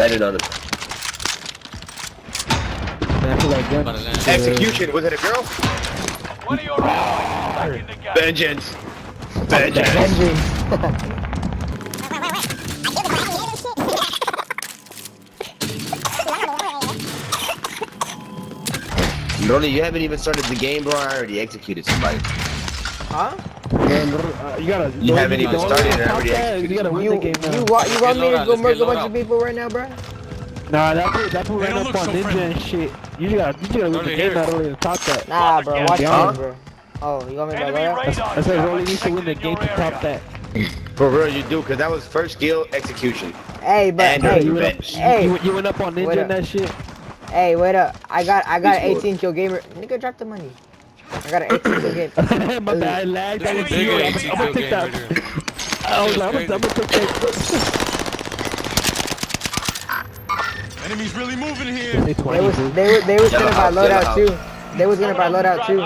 Landed on him. I feel like gun. About to land. Execution. Was it a girl? One of your allies back in the game. Vengeance. Vengeance. Vengeance. Rolly, you haven't even started the game, bro. I already executed somebody. Huh? Man, uh, you gotta. You haven't even started let already You gotta win You, the game now. you, want, you want me to go out, murder a bunch of people right now, bro? Nah, that fool, that fool They ran don't up on so ninja friendly. and shit. You just gotta, you just gotta win the Rolly, game here. not only to top that. Nah, bro. Watch out, bro. Oh, you want me to go radar. I said jammer Rolly needs to win the game to your top that. For real, you do, because that was first skill execution. Hey, but And hey, you you, went up. Hey. you, you went up on ninja and that shit. hey, wait up. I got, I got an 18 kill gamer. Nigga, drop the money. I got an 18 kill game. My bad, I lagged. I This didn't see big. I'm, gonna take that. here. I was like, I'm gonna, take that. Enemies really moving here. They They was, they were, they was gonna buy loadout house. too. They was gonna buy loadout too.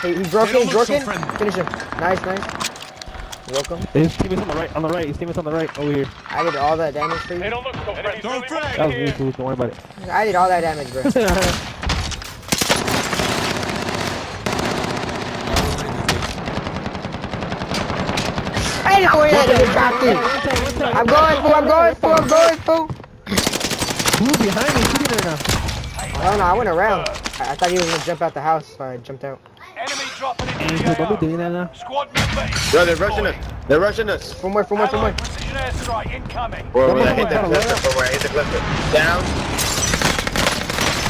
Hey, he's broken, They he's don't look so broken. Finish him. Nice, nice. Welcome. His teammates on the right, on the right. His teammates on the right, over here. I did all that damage for They you. don't look so friendly. Don't frag. That was me. Don't worry about it. I did all that damage, bro. I didn't know where that nigga dropped it. I'm going, fool. I'm going, fool. I'm going, fool. Who's behind me? Shooting right now. I don't know. I went around. I, I thought he was gonna jump out the house, so I jumped out. Enemy dropping Hey, into the don't be doing that now. Squad member is Bro, they're rushing us. They're rushing us. From where? From where? From where? Allied precision airstrike incoming. Bro, where I hit the Come cluster, bro, where I hit the cluster. Down.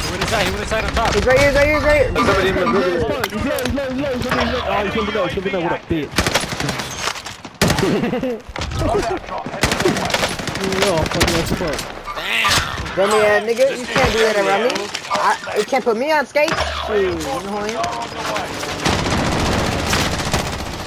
He went inside. He went inside on top. He's right here. He's right here. He's right here. Somebody in the He's low, he's low, he's low, he's low, he's. Oh, low, shooting. What up, bitch? Loadout drop heading your way. Yo, funny as. Dummy ass nigga, you can't do that around me. I, you can't put me on skates. Shoot, you know who I am? Are on the way.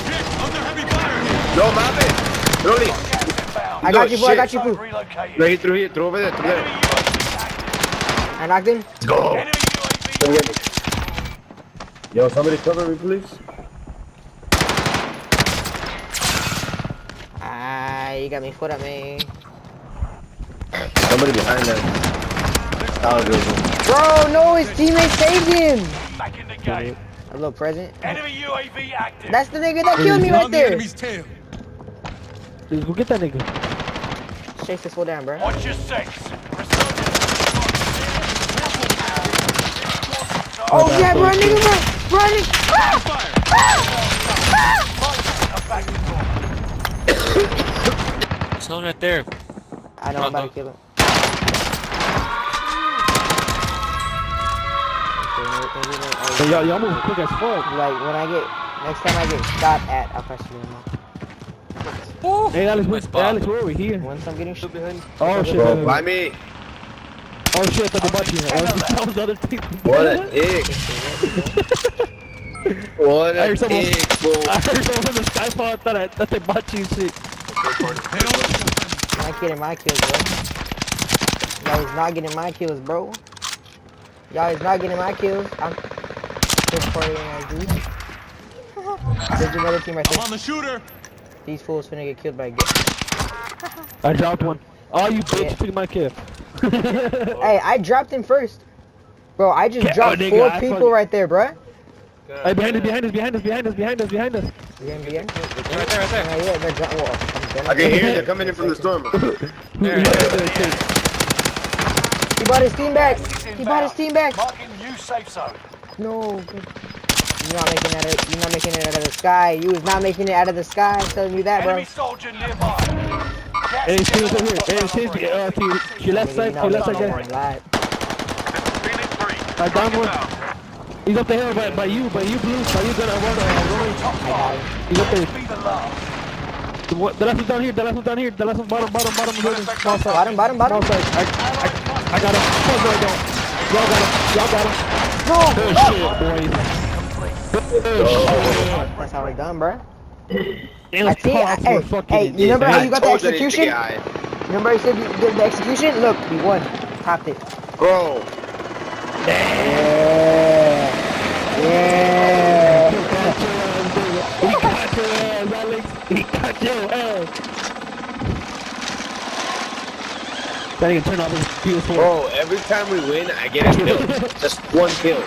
Hit under heavy fire here. No, mames. Rolly. Gas inbound. I No got you, boy. I got you, Zone fool. relocated. Right here, through here, through over there, through there. Enemy UAV active. I knocked him. Let's go. Enemy UAV get me. Yo, somebody cover me, please. Ah, you got me foot up, man. Somebody behind them. Oh, dude. Bro, no, his teammate saved him. back in the game. A little present. Enemy UAV active. That's the nigga that killed me right On the there. enemy's tail. Dude, go get that nigga. Chase this fool down, bro. Watch your six. Resurgence. Oh, yeah, sorry, run, nigga, sorry. run. Run, nigga. Ah! There's one right there. I know I'm about to uh-huh. kill him. Hey, y'all, y'all move quick as fuck. Like, when I get, next time I get shot at, I'll press you more. Hey, Alex, My where, spot. Alex, where are we here? Once I'm getting shot behind Oh shit! Bro, wait, wait, by me. Oh shit! I thought the button. Oh, that was the other team. What a dick. What I a heard dick, bro. I heard someone in the skyfall. I thought I, that they bought you shit. They don't look so friendly. I'm not getting my kills, bro. Y'all is not getting my kills, bro. Y'all is not getting my kills. I'm just partying like these. There's another team right I'm on the shooter. These fools finna get killed by. a gun. I dropped one. Oh, you bitch! Yeah. Took my kill. Hey, I dropped him first. Bro, I just Yeah, dropped oh, nigga, four I people fucking- right there, bro. Hey, behind us! Behind us! Behind us! Behind us! Behind us! Behind us! Behind, behind. Right there, right there. Right, yeah, they're I'm done. I can hear they're coming in from the storm. There. He bought his team back. He bought his team back. Marking new safe zone. No. You're not making it. Out of, you're not making it out of the sky. You was not making it out of the sky. I'm telling you that, bro. Enemy soldier nearby. Hey, is she's over here. Hey, she's uh, to, to your left side. To your left side, guys. Live. Phoenix three. I down one. He's up the hill by, by you, by you, blue. By you, gonna run. Uh. He's up there. Be the last. The, one- the last one's down here. The last one's down here. The last one's bottom, bottom, bottom. building. Small side. Bottom, bottom, bottom. Small side. I, I, I got him. Fuck no, I don't. Y'all got him. Y'all got him. No. Good shit, boys. Good shit. That's how it's done, bro. Damn, I see. I, for hey, fucking hey, you remember how you got the told you they execution? TI. Remember you said you did the execution? Look, we won. Topped it. Bro, Yeah. Yeah. He eh. got your ass, Alex. He got your ass. That nigga turn off his PS4. Bro, every time we win, I get a kill. Just one kill.